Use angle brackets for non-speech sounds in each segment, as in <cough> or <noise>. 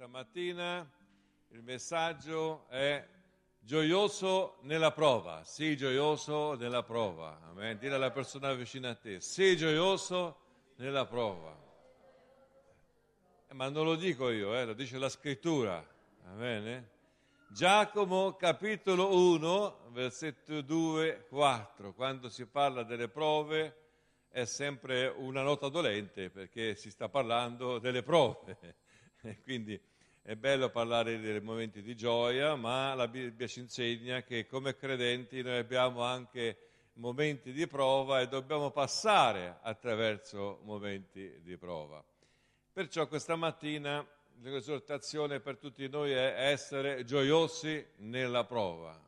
Stamattina il messaggio è gioioso nella prova, sii gioioso nella prova. Amen. Dire alla persona vicina a te, sii gioioso nella prova. Eh, ma non lo dico io, eh, lo dice la scrittura. Amen. Giacomo capitolo 1, versetto 2, 4, quando si parla delle prove è sempre una nota dolente perché si sta parlando delle prove. <laughs> Quindi è bello parlare dei momenti di gioia, ma la Bibbia ci insegna che come credenti noi abbiamo anche momenti di prova e dobbiamo passare attraverso momenti di prova. Perciò questa mattina l'esortazione per tutti noi è essere gioiosi nella prova.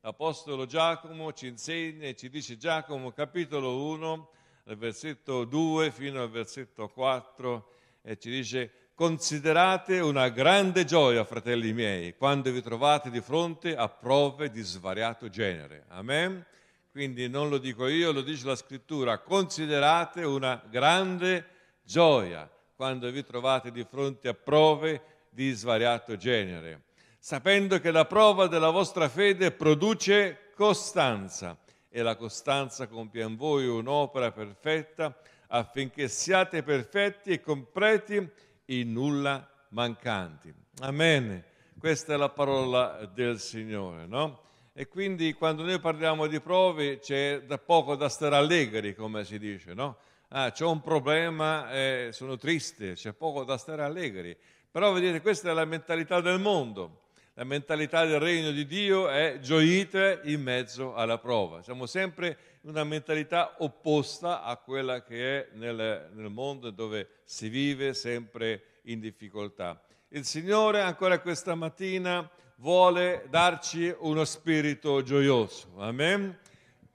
L'Apostolo Giacomo ci insegna e ci dice Giacomo capitolo 1, versetto 2 fino al versetto 4 e ci dice Considerate una grande gioia, fratelli miei, quando vi trovate di fronte a prove di svariato genere. Amen? Quindi non lo dico io, lo dice la scrittura. Considerate una grande gioia quando vi trovate di fronte a prove di svariato genere, sapendo che la prova della vostra fede produce costanza e la costanza compie in voi un'opera perfetta affinché siate perfetti e completi in nulla mancanti. Amen. Questa è la parola del Signore, no? E quindi quando noi parliamo di prove c'è da poco da stare allegri, come si dice, no? Ah, c'è un problema, eh, sono triste, c'è poco da stare allegri. Però vedete, questa è la mentalità del mondo. La mentalità del regno di Dio è gioite in mezzo alla prova. Siamo sempre in una mentalità opposta a quella che è nel, nel mondo dove si vive sempre in difficoltà. Il Signore ancora questa mattina vuole darci uno spirito gioioso. Amen.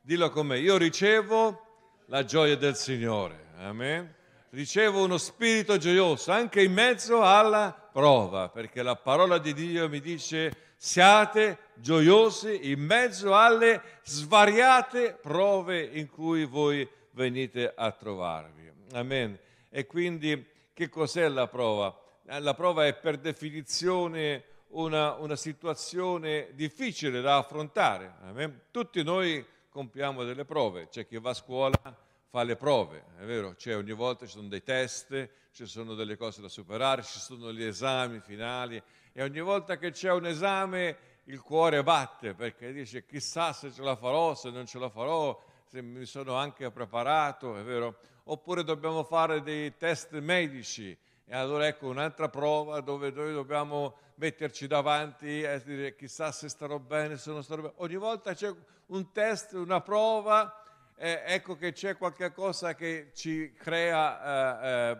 Dillo con me, io ricevo la gioia del Signore. Amen. Ricevo uno spirito gioioso anche in mezzo alla prova, perché la parola di Dio mi dice siate gioiosi in mezzo alle svariate prove in cui voi venite a trovarvi. Amen. E quindi che cos'è la prova? La prova è per definizione una, una situazione difficile da affrontare. Amen. Tutti noi compiamo delle prove, c'è chi va a scuola fa le prove, è vero? Cioè ogni volta ci sono dei test, ci sono delle cose da superare, ci sono gli esami finali e ogni volta che c'è un esame il cuore batte perché dice chissà se ce la farò, se non ce la farò, se mi sono anche preparato, è vero? Oppure dobbiamo fare dei test medici e allora ecco un'altra prova dove noi dobbiamo metterci davanti e dire chissà se starò bene, se non starò bene. Ogni volta c'è un test, una prova eh, ecco che c'è qualche cosa che ci crea eh, eh,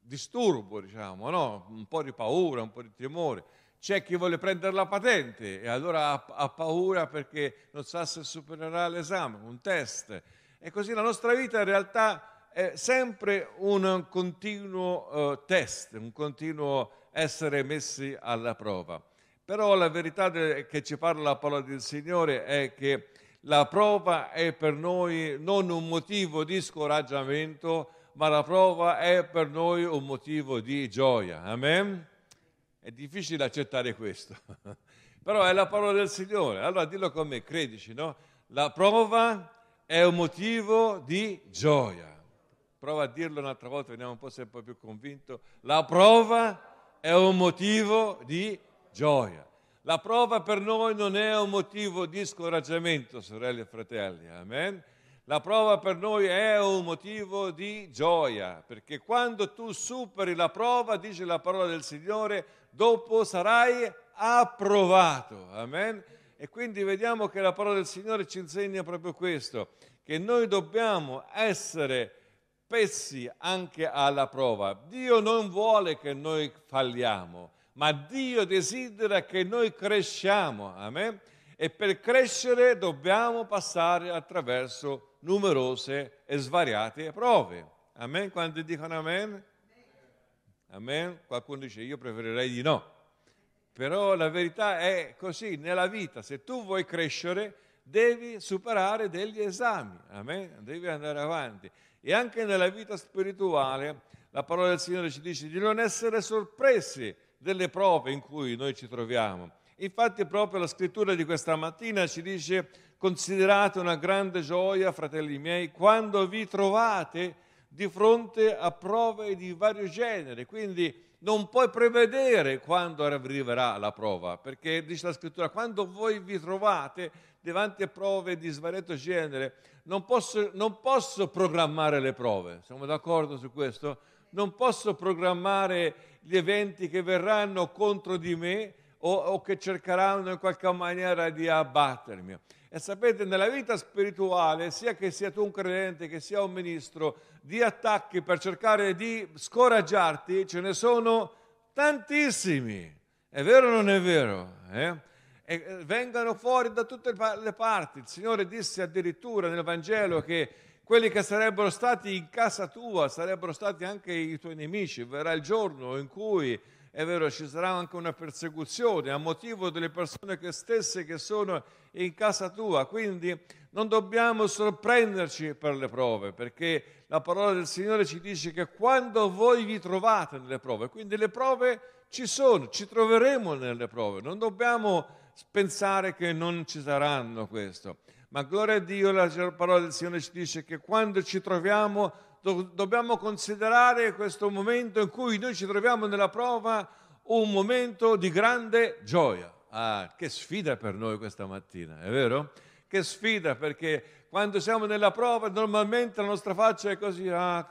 disturbo, diciamo, no? un po' di paura, un po' di timore. C'è chi vuole prendere la patente e allora ha, ha paura perché non sa se supererà l'esame, un test. E così la nostra vita in realtà è sempre un continuo uh, test, un continuo essere messi alla prova. Però la verità che ci parla la parola del Signore è che la prova è per noi non un motivo di scoraggiamento, ma la prova è per noi un motivo di gioia. Amen? È difficile accettare questo, <laughs> però è la parola del Signore. Allora dillo con me, credici, no? La prova è un motivo di gioia. Prova a dirlo un'altra volta, vediamo un po' se è un po' più convinto. La prova è un motivo di gioia. La prova per noi non è un motivo di scoraggiamento, sorelle e fratelli, amen? La prova per noi è un motivo di gioia, perché quando tu superi la prova, dice la parola del Signore, dopo sarai approvato, amen? E quindi vediamo che la parola del Signore ci insegna proprio questo, che noi dobbiamo essere pessi anche alla prova. Dio non vuole che noi falliamo ma Dio desidera che noi cresciamo, amen? E per crescere dobbiamo passare attraverso numerose e svariate prove. Amen? Quando dicono amen? Amen? Qualcuno dice io preferirei di no. Però la verità è così, nella vita, se tu vuoi crescere, devi superare degli esami, amen? Devi andare avanti. E anche nella vita spirituale, la parola del Signore ci dice di non essere sorpresi delle prove in cui noi ci troviamo. Infatti proprio la scrittura di questa mattina ci dice considerate una grande gioia, fratelli miei, quando vi trovate di fronte a prove di vario genere. Quindi non puoi prevedere quando arriverà la prova, perché dice la scrittura, quando voi vi trovate davanti a prove di svariato genere, non posso, non posso programmare le prove, siamo d'accordo su questo? Non posso programmare gli eventi che verranno contro di me o, o che cercheranno in qualche maniera di abbattermi. E sapete, nella vita spirituale, sia che sia tu un credente, che sia un ministro, di attacchi per cercare di scoraggiarti ce ne sono tantissimi. È vero o non è vero? Eh? E eh, vengano fuori da tutte le parti. Il Signore disse addirittura nel Vangelo che quelli che sarebbero stati in casa tua sarebbero stati anche i tuoi nemici. Verrà il giorno in cui è vero, ci sarà anche una persecuzione a motivo delle persone che stesse che sono in casa tua, quindi non dobbiamo sorprenderci per le prove, perché la parola del Signore ci dice che quando voi vi trovate nelle prove, quindi le prove ci sono, ci troveremo nelle prove, non dobbiamo pensare che non ci saranno questo. Ma gloria a Dio, la parola del Signore ci dice che quando ci troviamo do- dobbiamo considerare questo momento in cui noi ci troviamo nella prova un momento di grande gioia. Ah, che sfida per noi questa mattina, è vero? Che sfida perché quando siamo nella prova normalmente la nostra faccia è così, ah,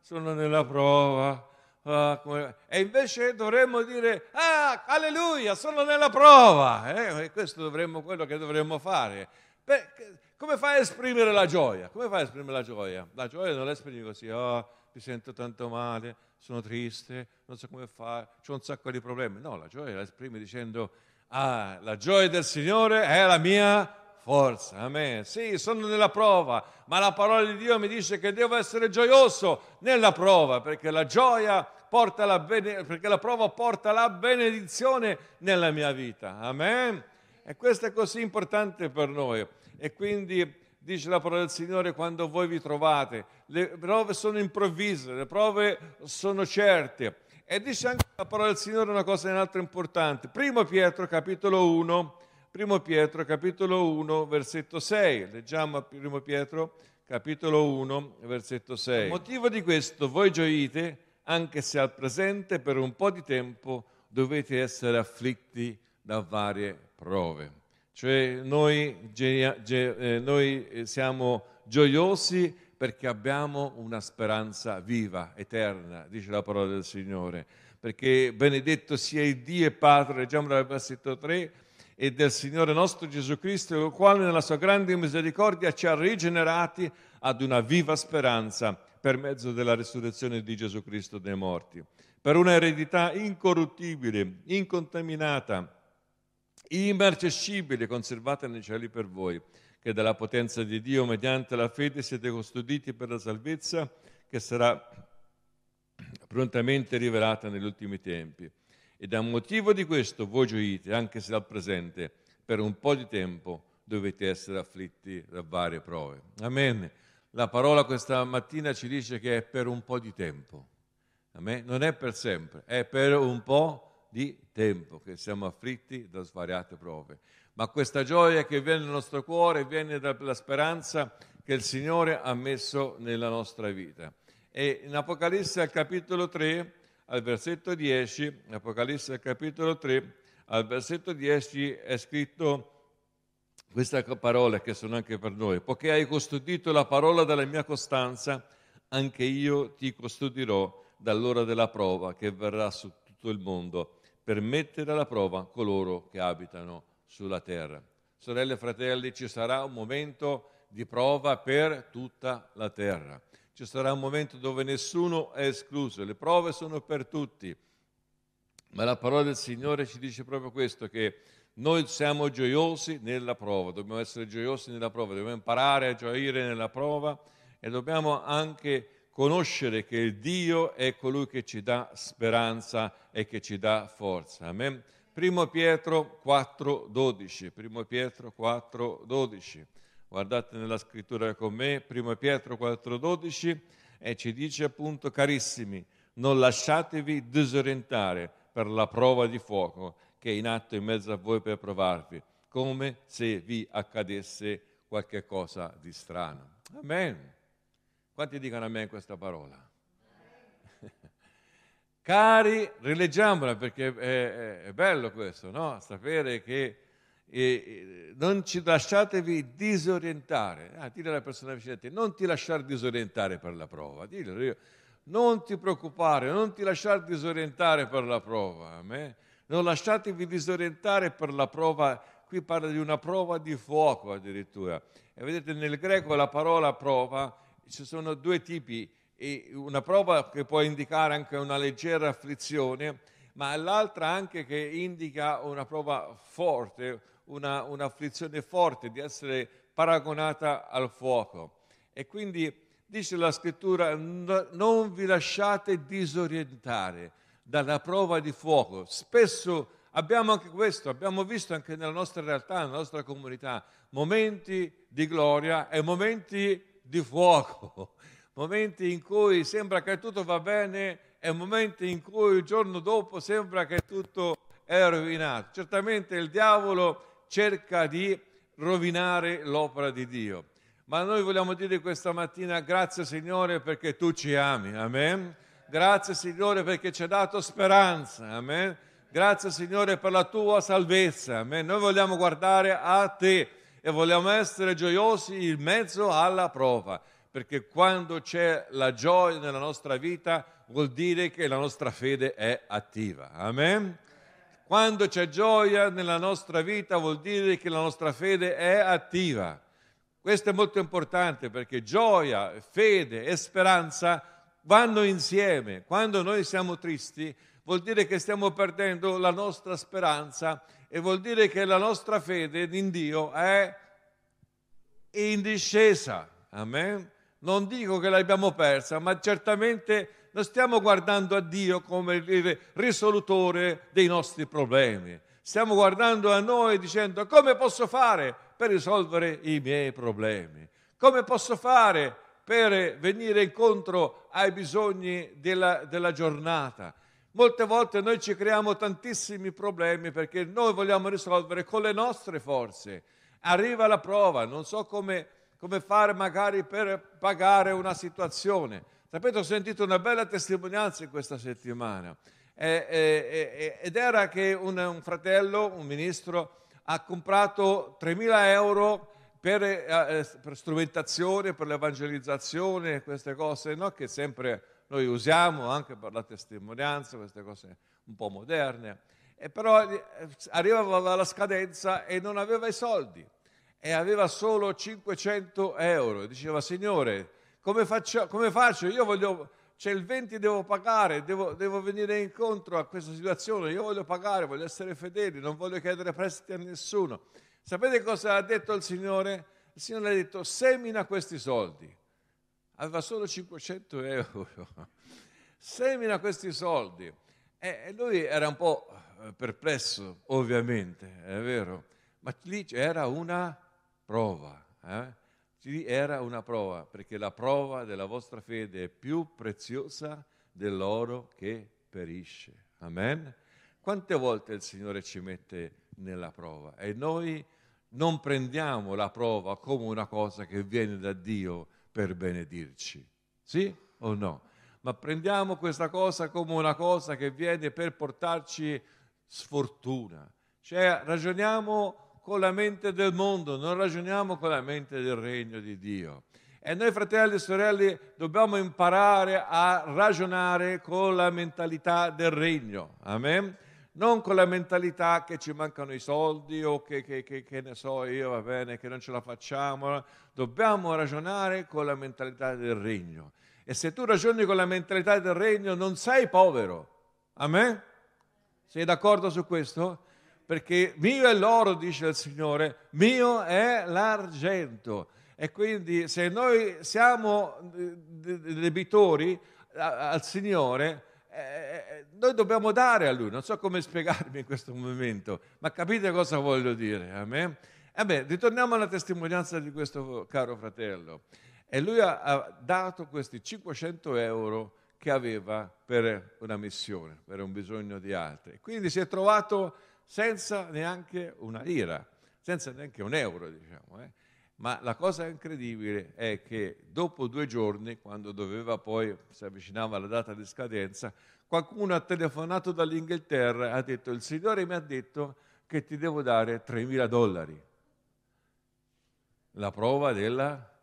sono nella prova. Ah, e invece dovremmo dire, ah, alleluia, sono nella prova. Eh? E questo dovremmo, quello che dovremmo fare. Perché, come fai a esprimere la gioia? Come fai a esprimere la gioia? La gioia non la esprimi così, oh, mi sento tanto male, sono triste, non so come fare, ho un sacco di problemi. No, la gioia la esprimi dicendo, ah, la gioia del Signore è la mia forza. Amen. Sì, sono nella prova, ma la parola di Dio mi dice che devo essere gioioso nella prova, perché la gioia porta la, bene, perché la prova porta la benedizione nella mia vita. Amen. E questo è così importante per noi. E quindi dice la parola del Signore quando voi vi trovate. Le prove sono improvvise, le prove sono certe. E dice anche la parola del Signore una cosa un'altra importante. Primo Pietro capitolo 1, Primo Pietro capitolo 1 versetto 6. Leggiamo Primo Pietro capitolo 1 versetto 6. A motivo di questo voi gioite anche se al presente per un po' di tempo dovete essere afflitti da varie prove. Cioè noi, eh, noi siamo gioiosi perché abbiamo una speranza viva, eterna, dice la parola del Signore. Perché benedetto sia il Dio e Padre, leggiamo dal versetto 3, e del Signore nostro Gesù Cristo, il quale nella sua grande misericordia ci ha rigenerati ad una viva speranza per mezzo della risurrezione di Gesù Cristo dai morti, per una eredità incorruttibile, incontaminata, immarcescibile conservata nei cieli per voi, che dalla potenza di Dio mediante la fede siete custoditi per la salvezza che sarà prontamente rivelata negli ultimi tempi. Ed a motivo di questo voi gioite, anche se al presente, per un po' di tempo dovete essere afflitti da varie prove. Amen. La parola questa mattina ci dice che è per un po' di tempo. Amen. Non è per sempre, è per un po' che siamo afflitti da svariate prove. Ma questa gioia che viene nel nostro cuore viene dalla speranza che il Signore ha messo nella nostra vita. E in Apocalisse al capitolo 3, al versetto 10, Apocalisse al capitolo 3, al versetto 10 è scritto queste parole che sono anche per noi. Poiché hai custodito la parola della mia costanza, anche io ti custodirò dall'ora della prova che verrà su tutto il mondo per mettere alla prova coloro che abitano sulla terra. Sorelle e fratelli, ci sarà un momento di prova per tutta la terra. Ci sarà un momento dove nessuno è escluso, le prove sono per tutti. Ma la parola del Signore ci dice proprio questo, che noi siamo gioiosi nella prova, dobbiamo essere gioiosi nella prova, dobbiamo imparare a gioire nella prova e dobbiamo anche conoscere che Dio è colui che ci dà speranza e che ci dà forza. Amen. Primo Pietro 4:12. Primo Pietro 4:12. Guardate nella scrittura con me, Primo Pietro 4:12 e ci dice appunto carissimi, non lasciatevi disorientare per la prova di fuoco che è in atto in mezzo a voi per provarvi, come se vi accadesse qualche cosa di strano. Amen. Quanti dicono a me questa parola? <laughs> Cari, rileggiamola perché è, è, bello questo, no? Sapere che eh, non ci lasciatevi disorientare. Ah, dire alla persona vicina a te, non ti lasciare disorientare per la prova. Dillo, non ti preoccupare, non ti lasciare disorientare per la prova. Amen? Non lasciatevi disorientare per la prova. Qui parla di una prova di fuoco addirittura. E vedete nel greco la parola prova, ci sono due tipi, una prova che può indicare anche una leggera afflizione, ma l'altra anche che indica una prova forte, una, un'afflizione forte, di essere paragonata al fuoco. E quindi dice la scrittura, non vi lasciate disorientare dalla prova di fuoco. Spesso abbiamo anche questo, abbiamo visto anche nella nostra realtà, nella nostra comunità, momenti di gloria e momenti di fuoco, <laughs> momenti in cui sembra che tutto va bene e momenti in cui il giorno dopo sembra che tutto è rovinato. Certamente il diavolo cerca di rovinare l'opera di Dio, ma noi vogliamo dire questa mattina grazie Signore perché tu ci ami, amen. Grazie Signore perché ci hai dato speranza, amen Grazie Signore per la tua salvezza. Amen. Noi vogliamo guardare a te e vogliamo essere gioiosi in mezzo alla prova, perché quando c'è la gioia nella nostra vita vuol dire che la nostra fede è attiva. Amen. Quando c'è gioia nella nostra vita vuol dire che la nostra fede è attiva. Questo è molto importante perché gioia, fede e speranza vanno insieme. Quando noi siamo tristi, vuol dire che stiamo perdendo la nostra speranza e vuol dire che la nostra fede in Dio è in discesa. Amen. Non dico che l'abbiamo persa, ma certamente non stiamo guardando a Dio come il risolutore dei nostri problemi. Stiamo guardando a noi dicendo come posso fare per risolvere i miei problemi? Come posso fare per venire incontro ai bisogni della, della giornata? Molte volte noi ci creiamo tantissimi problemi perché noi vogliamo risolvere con le nostre forze. Arriva la prova, non so come, come fare magari per pagare una situazione. Sapete, ho sentito una bella testimonianza in questa settimana eh, eh, ed era che un, un, fratello, un ministro, ha comprato 3.000 euro per, eh, per strumentazione, per l'evangelizzazione, queste cose, no? che sempre noi usiamo anche per la testimonianza, queste cose un po' moderne, e però eh, arrivava la scadenza e non aveva i soldi e aveva solo 500 euro. Diceva, Signore, come faccio? Come faccio? Io voglio, c'è il 20 devo pagare, devo, devo, venire incontro a questa situazione, io voglio pagare, voglio essere fedeli, non voglio chiedere prestiti a nessuno. Sapete cosa ha detto il Signore? Il Signore ha detto, semina questi soldi aveva solo 500 euro, semina questi soldi. E lui era un po' eh, perplesso, ovviamente, è vero, ma lì era una prova. Eh? Lì era una prova, perché la prova della vostra fede è più preziosa dell'oro che perisce. Amen? Quante volte il Signore ci mette nella prova e noi non prendiamo la prova come una cosa che viene da Dio, per benedirci. Sì o no? Ma prendiamo questa cosa come una cosa che viene per portarci sfortuna. Cioè ragioniamo con la mente del mondo, non ragioniamo con la mente del regno di Dio. E noi fratelli e sorelle dobbiamo imparare a ragionare con la mentalità del regno. Amen? Non con la mentalità che ci mancano i soldi o che, che, che, che, ne so io, va bene, che non ce la facciamo. Dobbiamo ragionare con la mentalità del regno. E se tu ragioni con la mentalità del regno non sei povero. Amen? Sei d'accordo su questo? Perché mio è l'oro, dice il Signore, mio è l'argento. E quindi se noi siamo debitori al Signore, eh, eh, noi dobbiamo dare a lui, non so come spiegarmi in questo momento, ma capite cosa voglio dire a me? E beh, ritorniamo alla testimonianza di questo caro fratello. E lui ha, ha dato questi 500 euro che aveva per una missione, per un bisogno di altri. Quindi si è trovato senza neanche una lira, senza neanche un euro, diciamo. Eh. Ma la cosa incredibile è che dopo due giorni, quando doveva poi, si avvicinava la data di scadenza, qualcuno ha telefonato dall'Inghilterra e ha detto il Signore mi ha detto che ti devo dare 3.000 dollari. La prova della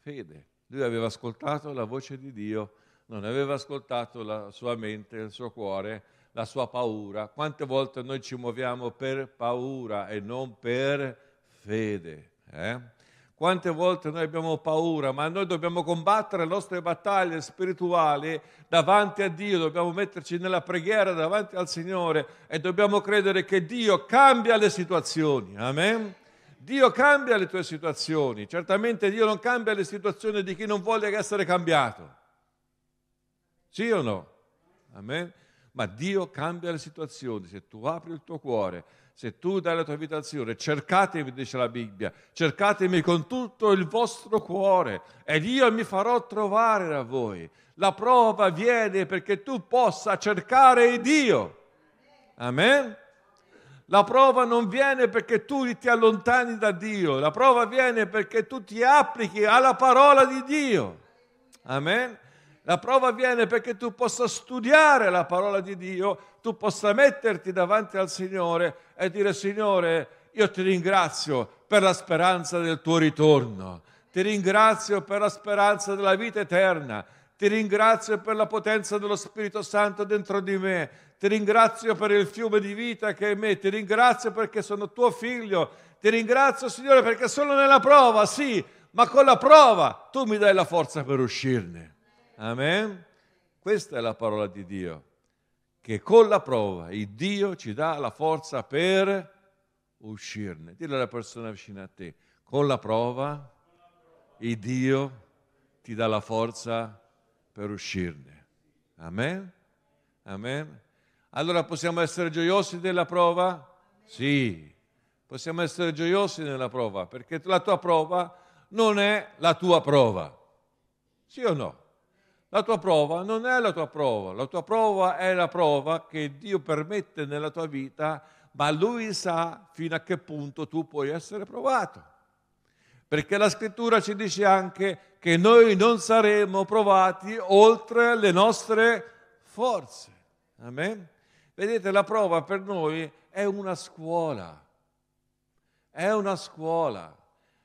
fede. Lui aveva ascoltato la voce di Dio, non aveva ascoltato la sua mente, il suo cuore, la sua paura. Quante volte noi ci muoviamo per paura e non per fede? Eh? Quante volte noi abbiamo paura, ma noi dobbiamo combattere le nostre battaglie spirituali davanti a Dio, dobbiamo metterci nella preghiera davanti al Signore e dobbiamo credere che Dio cambia le situazioni. Amen. Dio cambia le tue situazioni, certamente Dio non cambia le situazioni di chi non vuole essere cambiato. Sì o no? Amen? Ma Dio cambia le situazioni, se tu apri il tuo cuore, se tu dai la tua vita al Signore, cercatemi, dice la Bibbia, cercatemi con tutto il vostro cuore ed io mi farò trovare da voi. La prova viene perché tu possa cercare Dio. Amen? La prova non viene perché tu ti allontani da Dio, la prova viene perché tu ti applichi alla parola di Dio. Amen. La prova viene perché tu possa studiare la parola di Dio, tu possa metterti davanti al Signore e dire Signore, io ti ringrazio per la speranza del tuo ritorno, ti ringrazio per la speranza della vita eterna, ti ringrazio per la potenza dello Spirito Santo dentro di me, ti ringrazio per il fiume di vita che è in me, ti ringrazio perché sono tuo figlio, ti ringrazio Signore perché sono nella prova, sì, ma con la prova tu mi dai la forza per uscirne. Amen? Questa è la parola di Dio, che con la prova il Dio ci dà la forza per uscirne. Dille alla persona vicina a te, con la prova il Dio ti dà la forza per uscirne. Amen? Amen? Allora possiamo essere gioiosi della prova? Sì, possiamo essere gioiosi nella prova, perché la tua prova non è la tua prova. Sì o no? La tua prova non è la tua prova, la tua prova è la prova che Dio permette nella tua vita, ma Lui sa fino a che punto tu puoi essere provato. Perché la scrittura ci dice anche che noi non saremo provati oltre le nostre forze. Amen? Vedete, la prova per noi è una scuola. È una scuola.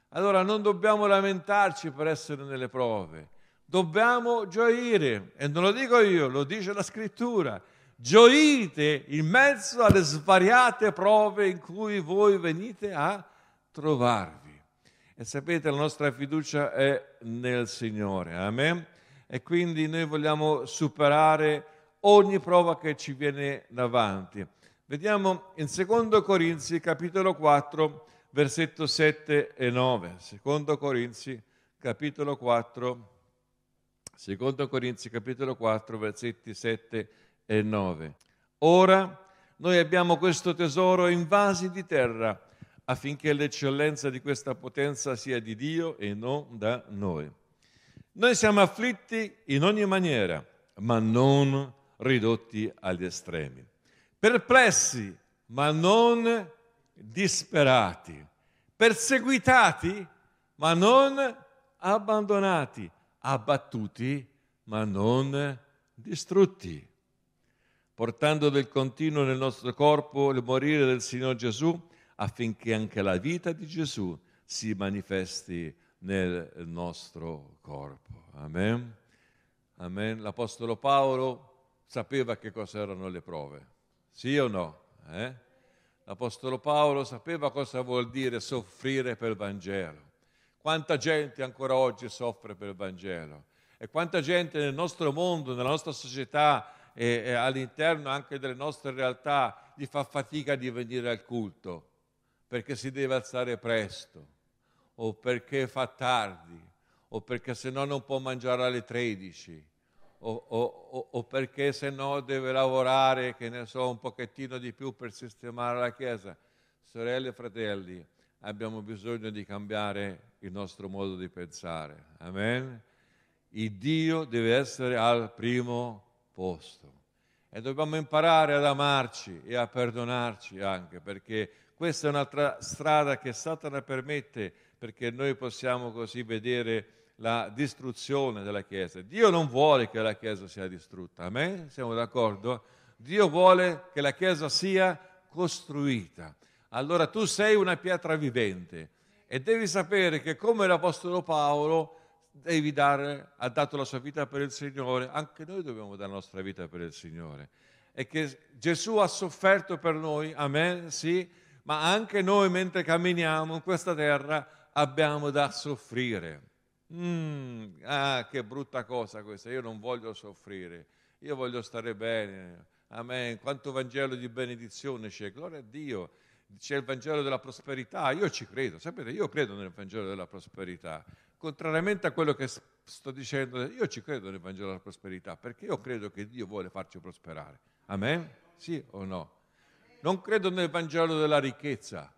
Allora non dobbiamo lamentarci per essere nelle prove dobbiamo gioire. E non lo dico io, lo dice la scrittura. Gioite in mezzo alle svariate prove in cui voi venite a trovarvi. E sapete, la nostra fiducia è nel Signore. Amen. E quindi noi vogliamo superare ogni prova che ci viene davanti. Vediamo in 2 Corinzi capitolo 4, versetto 7 e 9. 2 Corinzi capitolo 4, Secondo Corinzi capitolo 4 versetti 7 e 9. Ora noi abbiamo questo tesoro in vasi di terra affinché l'eccellenza di questa potenza sia di Dio e non da noi. Noi siamo afflitti in ogni maniera, ma non ridotti agli estremi. Perplessi, ma non disperati. Perseguitati, ma non abbandonati abbattuti ma non distrutti, portando del continuo nel nostro corpo il morire del Signore Gesù affinché anche la vita di Gesù si manifesti nel nostro corpo. Amen. Amen. L'Apostolo Paolo sapeva che cosa erano le prove, sì o no? Eh? L'Apostolo Paolo sapeva cosa vuol dire soffrire per il Vangelo. Quanta gente ancora oggi soffre per il Vangelo e quanta gente nel nostro mondo, nella nostra società e, e all'interno anche delle nostre realtà gli fa fatica di venire al culto perché si deve alzare presto o perché fa tardi o perché se no non può mangiare alle 13 o, o, o, perché se no deve lavorare, che ne so, un pochettino di più per sistemare la Chiesa. Sorelle e fratelli, abbiamo bisogno di cambiare il nostro modo di pensare. Amen? Il Dio deve essere al primo posto. E dobbiamo imparare ad amarci e a perdonarci anche, perché questa è un'altra strada che Satana permette perché noi possiamo così vedere la distruzione della Chiesa. Dio non vuole che la Chiesa sia distrutta, amen? Siamo d'accordo? Dio vuole che la Chiesa sia costruita. Allora tu sei una pietra vivente e devi sapere che come l'Apostolo Paolo dare, ha dato la sua vita per il Signore, anche noi dobbiamo dare la nostra vita per il Signore. E che Gesù ha sofferto per noi, amen, sì, ma anche noi mentre camminiamo in questa terra abbiamo da soffrire. Mm, ah, che brutta cosa questa, io non voglio soffrire, io voglio stare bene. Amen. Quanto Vangelo di benedizione c'è, gloria a Dio. C'è il Vangelo della prosperità, io ci credo, sapete, io credo nel Vangelo della prosperità. Contrariamente a quello che sto dicendo, io ci credo nel Vangelo della prosperità, perché io credo che Dio vuole farci prosperare. Amen? Sì o no? Non credo nel Vangelo della ricchezza,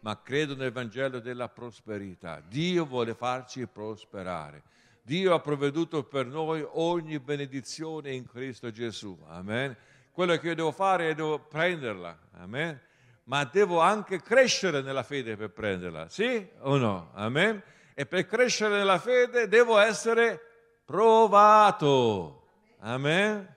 ma credo nel Vangelo della prosperità. Dio vuole farci prosperare. Dio ha provveduto per noi ogni benedizione in Cristo Gesù. Amen. Quello che io devo fare è devo prenderla. Amen. Ma devo anche crescere nella fede per prenderla. Sì o no? Amen. E per crescere nella fede devo essere provato. Amen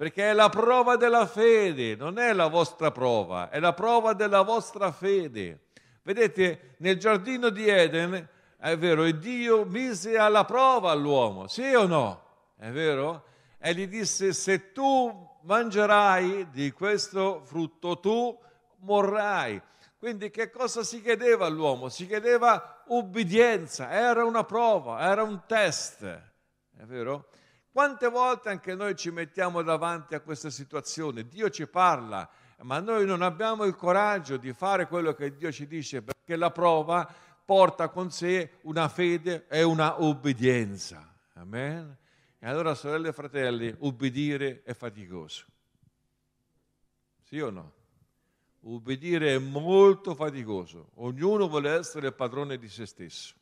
perché è la prova della fede, non è la vostra prova, è la prova della vostra fede. Vedete, nel giardino di Eden, è vero, il Dio mise alla prova all'uomo, sì o no? È vero? E gli disse, se tu mangerai di questo frutto, tu morrai. Quindi che cosa si chiedeva all'uomo? Si chiedeva ubbidienza, era una prova, era un test, è vero? Quante volte anche noi ci mettiamo davanti a questa situazione? Dio ci parla, ma noi non abbiamo il coraggio di fare quello che Dio ci dice perché la prova porta con sé una fede e una obbedienza. Amen. E allora, sorelle e fratelli, ubbidire è faticoso. Sì o no? Ubbidire è molto faticoso. Ognuno vuole essere il padrone di se stesso.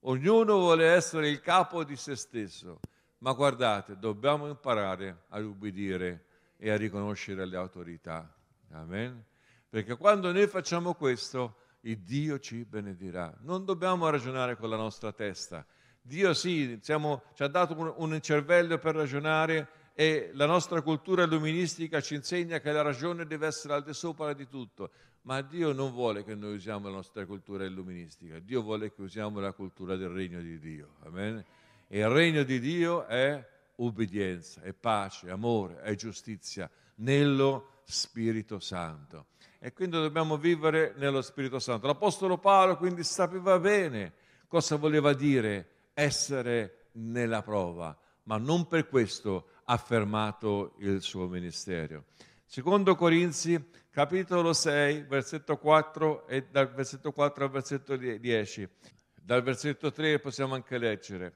Ognuno vuole essere il capo di se stesso. Ma guardate, dobbiamo imparare a ubbidire e a riconoscere le autorità. Amen. Perché quando noi facciamo questo, il Dio ci benedirà. Non dobbiamo ragionare con la nostra testa. Dio sì, siamo, ci ha dato un, un cervello per ragionare e la nostra cultura illuministica ci insegna che la ragione deve essere al di sopra di tutto, ma Dio non vuole che noi usiamo la nostra cultura illuministica, Dio vuole che usiamo la cultura del regno di Dio. Amen? E il regno di Dio è ubbidienza, è pace, amore, è giustizia nello Spirito Santo. E quindi dobbiamo vivere nello Spirito Santo. L'Apostolo Paolo quindi sapeva bene cosa voleva dire essere nella prova, ma non per questo ha fermato il suo ministero. Secondo Corinzi, capitolo 6, versetto 4 e dal versetto 4 al versetto 10. Dal versetto 3 possiamo anche leggere.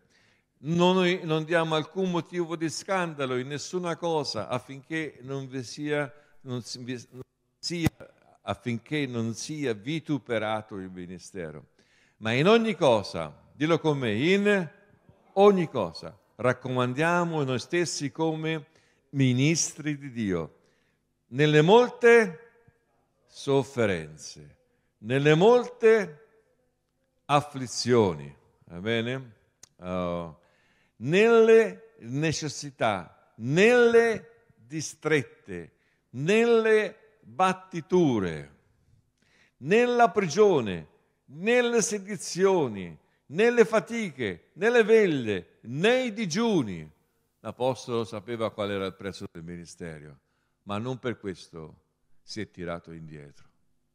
Noi non diamo alcun motivo di scandalo in nessuna cosa affinché non vi sia, non sia, affinché non sia vituperato il ministero. Ma in ogni cosa, dillo con me, in ogni cosa, raccomandiamo noi stessi come ministri di Dio, nelle molte sofferenze, nelle molte afflizioni. Va bene? Oh nelle necessità, nelle distrette, nelle battiture, nella prigione, nelle sedizioni, nelle fatiche, nelle velle, nei digiuni. L'Apostolo sapeva qual era il prezzo del ministero, ma non per questo si è tirato indietro.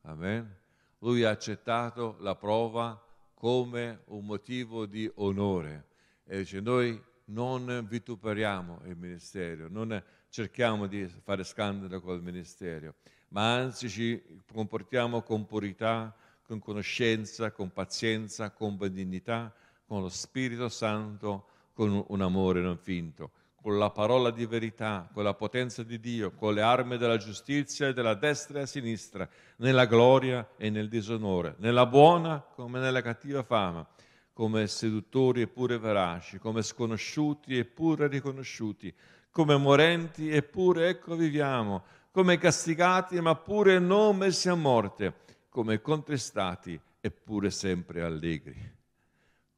Amen. Lui ha accettato la prova come un motivo di onore e dice noi non vituperiamo il ministero, non cerchiamo di fare scandalo col ministero, ma anzi ci comportiamo con purità, con conoscenza, con pazienza, con benignità, con lo Spirito Santo, con un amore non finto, con la parola di verità, con la potenza di Dio, con le armi della giustizia e della destra e a sinistra, nella gloria e nel disonore, nella buona come nella cattiva fama come seduttori eppure veraci, come sconosciuti eppure riconosciuti, come morenti eppure ecco viviamo, come castigati ma pure non messi a morte, come contristati eppure sempre allegri,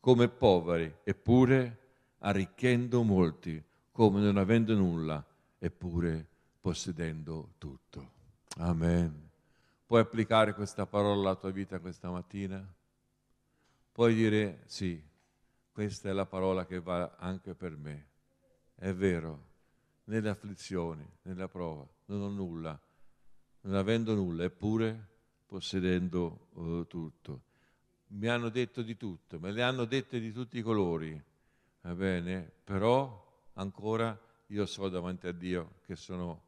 come poveri eppure arricchendo molti, come non avendo nulla eppure possedendo tutto. Amen. Puoi applicare questa parola alla tua vita questa mattina? Puoi dire sì, questa è la parola che va anche per me. È vero, nelle afflizioni, nella prova, non ho nulla, non avendo nulla, eppure possedendo uh, tutto. Mi hanno detto di tutto, me le hanno dette di tutti i colori, va bene? Però ancora io so davanti a Dio che sono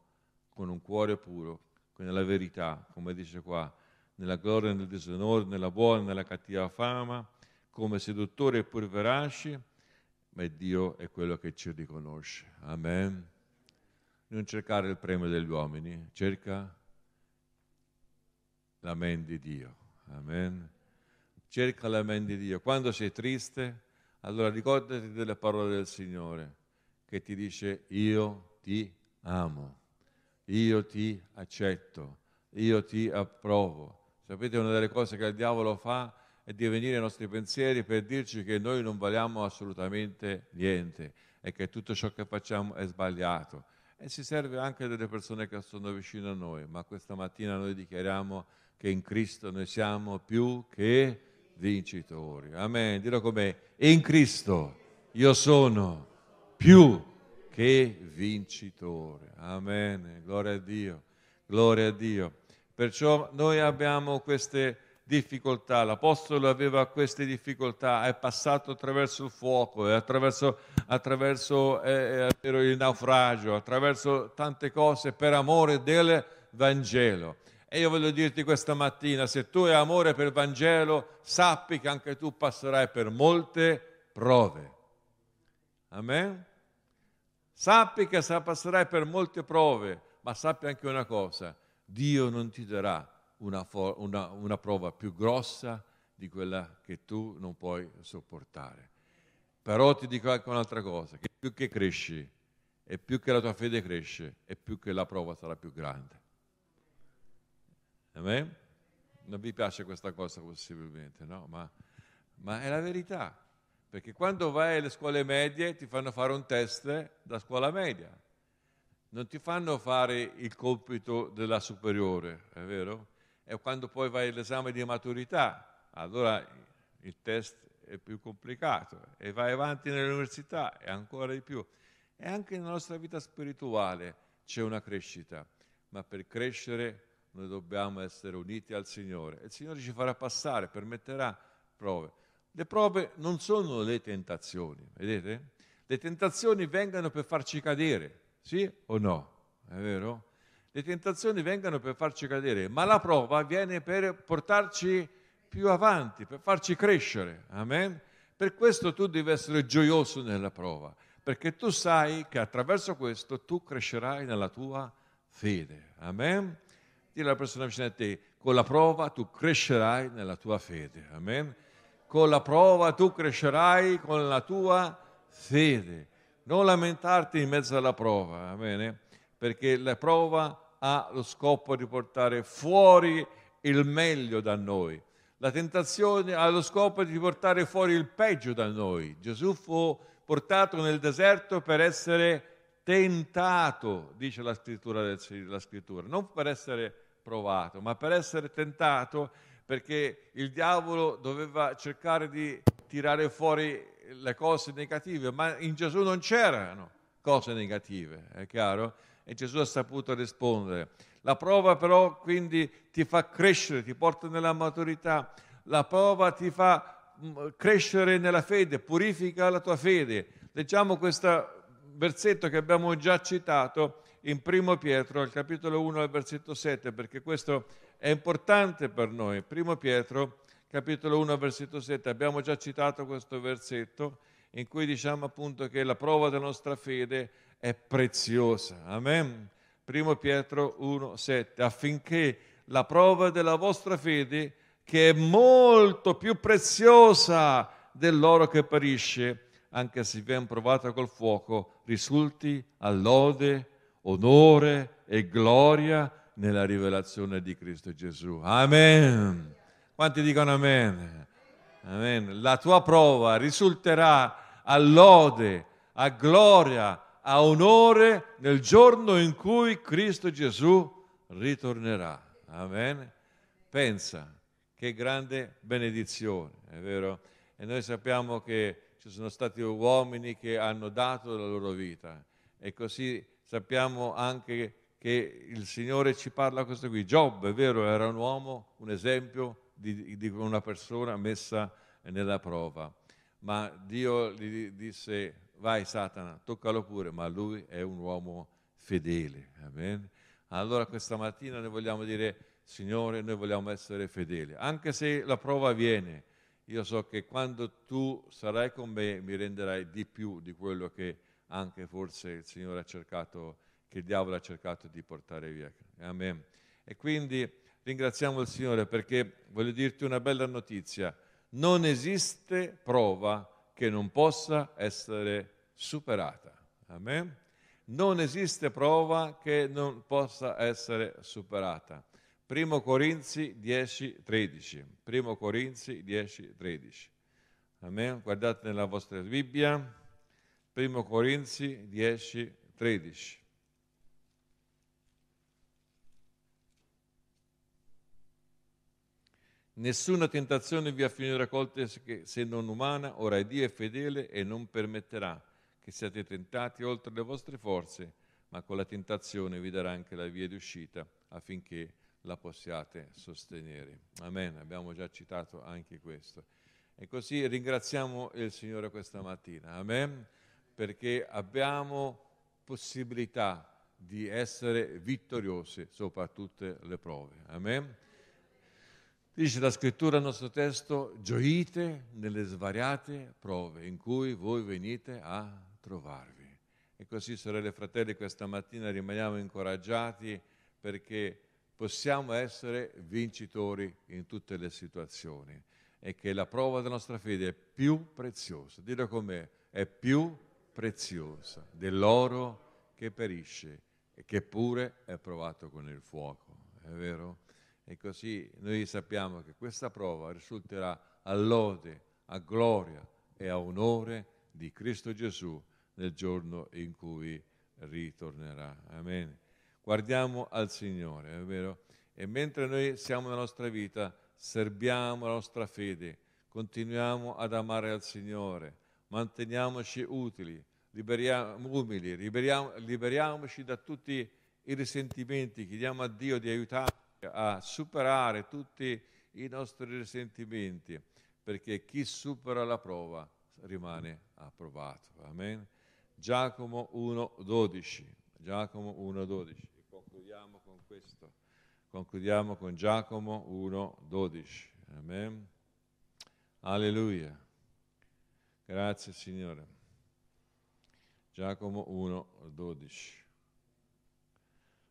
con un cuore puro, nella verità, come dice qua, nella gloria e nel disonore, nella buona e nella cattiva fama, come seduttori e pur veraci, ma Dio è quello che ci riconosce. Amen. Non cercare il premio degli uomini, cerca la mente di Dio. Amen. Cerca la mente di Dio. Quando sei triste, allora ricordati delle parole del Signore che ti dice io ti amo io ti accetto, io ti approvo. Sapete, una delle cose che il diavolo fa è di venire ai nostri pensieri per dirci che noi non valiamo assolutamente niente e che tutto ciò che facciamo è sbagliato. E si serve anche delle persone che sono vicino a noi, ma questa mattina noi dichiariamo che in Cristo noi siamo più che vincitori. Amen. Dillo come in Cristo io sono più che vincitore. Amen. Gloria a Dio. Gloria a Dio. Perciò noi abbiamo queste difficoltà. L'Apostolo aveva queste difficoltà, è passato attraverso il fuoco, attraverso, attraverso eh, eh il naufragio, attraverso tante cose per amore del Vangelo. E io voglio dirti questa mattina, se tu hai amore per il Vangelo, sappi che anche tu passerai per molte prove. Amen? Sappi che passerai per molte prove, ma sappi anche una cosa, Dio non ti darà una, una, una prova più grossa di quella che tu non puoi sopportare. Però ti dico anche un'altra cosa, che più che cresci e più che la tua fede cresce e più che la prova sarà più grande. Amen? Non vi piace questa cosa possibilmente, no? Ma, ma è la verità. Perché quando vai alle scuole medie ti fanno fare un test da scuola media, non ti fanno fare il compito della superiore, è vero? E quando poi vai all'esame di maturità, allora il test è più complicato e vai avanti nell'università e ancora di più. E anche nella nostra vita spirituale c'è una crescita, ma per crescere noi dobbiamo essere uniti al Signore. Il Signore ci farà passare, permetterà prove. Le prove non sono le tentazioni, vedete? Le tentazioni vengono per farci cadere, sì o no? È vero? Le tentazioni vengono per farci cadere, ma la prova viene per portarci più avanti, per farci crescere. Amen? Per questo tu devi essere gioioso nella prova, perché tu sai che attraverso questo tu crescerai nella tua fede. Amen? Dì alla persona vicino a te, con la prova tu crescerai nella tua fede. Amen? con la prova tu crescerai con la tua fede. Non lamentarti in mezzo alla prova, bene? perché la prova ha lo scopo di portare fuori il meglio da noi. La tentazione ha lo scopo di portare fuori il peggio da noi. Gesù fu portato nel deserto per essere tentato, dice la scrittura, la scrittura, non per essere provato, ma per essere tentato perché il diavolo doveva cercare di tirare fuori le cose negative, ma in Gesù non c'erano cose negative, è chiaro? E Gesù ha saputo rispondere. La prova però quindi ti fa crescere, ti porta nella maturità, la prova ti fa mm, crescere nella fede, purifica la tua fede. Leggiamo questo versetto che abbiamo già citato in Primo Pietro, al capitolo 1, al versetto 7, perché questo è importante per noi. Primo Pietro, capitolo 1, versetto 7, abbiamo già citato questo versetto in cui diciamo appunto che la prova della nostra fede è preziosa. Amen. Primo Pietro 1, 7, affinché la prova della vostra fede, che è molto più preziosa dell'oro che perisce, anche se viene provato col fuoco, risulti a lode, onore e gloria nella rivelazione di Cristo Gesù. Amen. Quanti dicono amen? Amen. La tua prova risulterà a lode, a gloria, a onore nel giorno in cui Cristo Gesù ritornerà. Amen. Pensa, che grande benedizione, è vero? E noi sappiamo che ci sono stati uomini che hanno dato la loro vita e così sappiamo anche che il Signore ci parla questo qui. Giobbe, è vero, era un uomo, un esempio di, di una persona messa nella prova, ma Dio gli disse, vai Satana, toccalo pure, ma lui è un uomo fedele. Amen? Allora questa mattina noi vogliamo dire, Signore, noi vogliamo essere fedeli, anche se la prova viene. Io so che quando tu sarai con me mi renderai di più di quello che anche forse il Signore ha cercato, che il diavolo ha cercato di portare via. Amen. E quindi ringraziamo il Signore perché voglio dirti una bella notizia. Non esiste prova che non possa essere superata. Amen. Non esiste prova che non possa essere superata. Primo Corinzi 10, 13. Primo Corinzi 10, 13. Amen. Guardate nella vostra Bibbia. Primo Corinzi 10, 13. Nessuna tentazione vi ha finito raccolte se non umana, ora Dio è fedele e non permetterà che siate tentati oltre le vostre forze, ma con la tentazione vi darà anche la via di uscita affinché la possiate sostenere. Amen, abbiamo già citato anche questo. E così ringraziamo il Signore questa mattina, amen, perché abbiamo possibilità di essere vittoriosi sopra tutte le prove. Amen. Dice la scrittura al nostro testo, gioite nelle svariate prove in cui voi venite a trovarvi. E così, sorelle e fratelli, questa mattina rimaniamo incoraggiati perché possiamo essere vincitori in tutte le situazioni e che la prova della nostra fede è più preziosa, dillo con me, è più preziosa dell'oro che perisce e che pure è provato con il fuoco, è vero? E così noi sappiamo che questa prova risulterà a lode, a gloria e a onore di Cristo Gesù nel giorno in cui ritornerà. Amen guardiamo al Signore, è vero? E mentre noi siamo nella nostra vita, serviamo la nostra fede, continuiamo ad amare al Signore, manteniamoci utili, liberiamo, umili, liberiamo, liberiamoci da tutti i risentimenti, chiediamo a Dio di aiutarci a superare tutti i nostri risentimenti, perché chi supera la prova rimane approvato. Amen. Giacomo 1,12. Giacomo 1,12 concludiamo con questo. Concludiamo con Giacomo 1:12. Amen. Alleluia. Grazie Signore. Giacomo 1:12.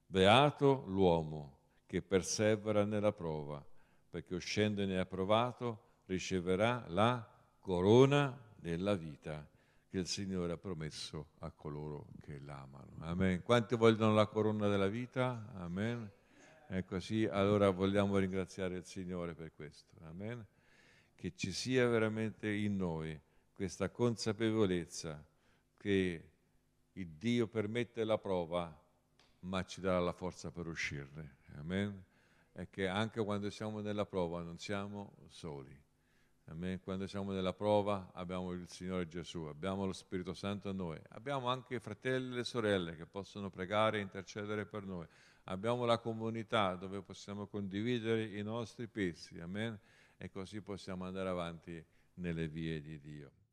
Beato l'uomo che persevera nella prova, perché uscendone approvato riceverà la corona della vita che il Signore ha promesso a coloro che l'amano. Amen. Quanti vogliono la corona della vita? Amen. E così allora vogliamo ringraziare il Signore per questo. Amen. Che ci sia veramente in noi questa consapevolezza che il Dio permette la prova, ma ci darà la forza per uscirne. Amen. E che anche quando siamo nella prova non siamo soli Amen. Quando siamo nella prova abbiamo il Signore Gesù, abbiamo lo Spirito Santo a noi, abbiamo anche i fratelli e le sorelle che possono pregare e intercedere per noi, abbiamo la comunità dove possiamo condividere i nostri pezzi, amen? E così possiamo andare avanti nelle vie di Dio.